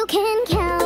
you can count.